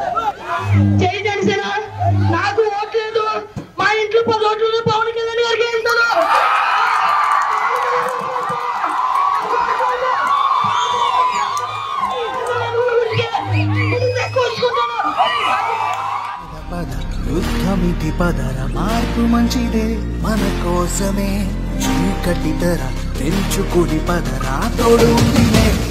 जय जन सेना 나కు ఓకేదు మా ఇంటి పడోజుని పౌనికలని దగ్గరికి ఎంటను ఇదుకుననులకిని నువ్వు देखो నున నా పద ఉత్తమితి పదారా మార్కు మంచిదే మనకోసమే ఈ కట్టితరం తెంచుకోని మన రాదొడుందినే